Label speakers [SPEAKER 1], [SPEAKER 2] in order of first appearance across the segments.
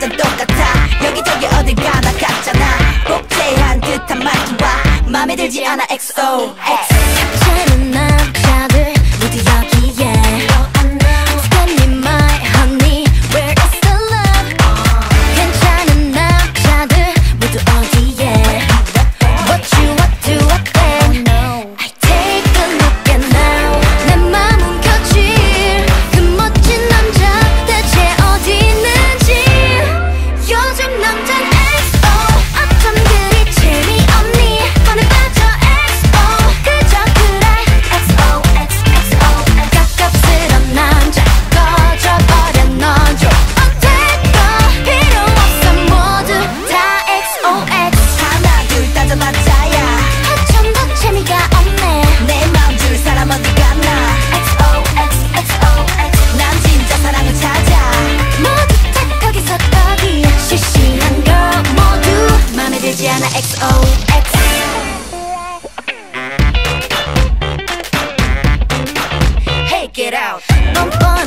[SPEAKER 1] 완전 똑같아. 여기저기 어딜 가나 같잖아. 복제한 듯한 말투와 맘에 들지 않아. XO, XO
[SPEAKER 2] 모두 맘에 들지 않아 XOX Hey get out 뻔뻔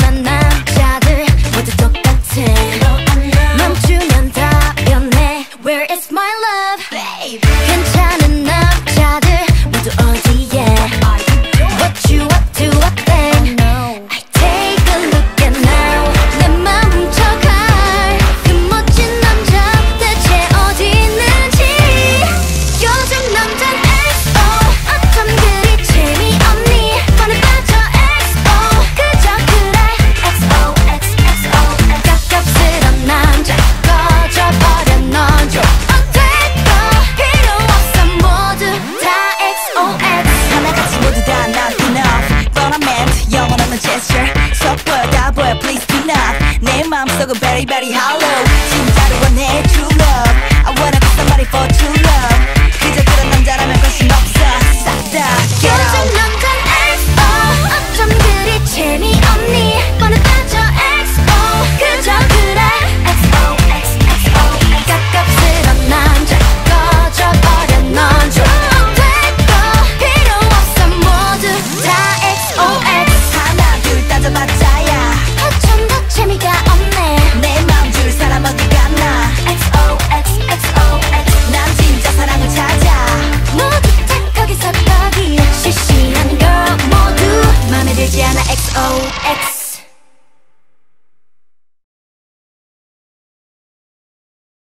[SPEAKER 1] 속은 very very hollow. 진짜로 원해 true love. I wanna be somebody for true love. 그저 그런 남자라면 관심 없어. 싹다 get
[SPEAKER 2] 요즘 남자 XO 어쩜 그리 재미없니? 뻔한 따져 XO 그저 그래. XO XO XO 갑갑스런 남자 꺼져버려 넌 좀. 됐고. 필요 없어. 모두 다 XO X
[SPEAKER 1] 하나 둘 따져봤자.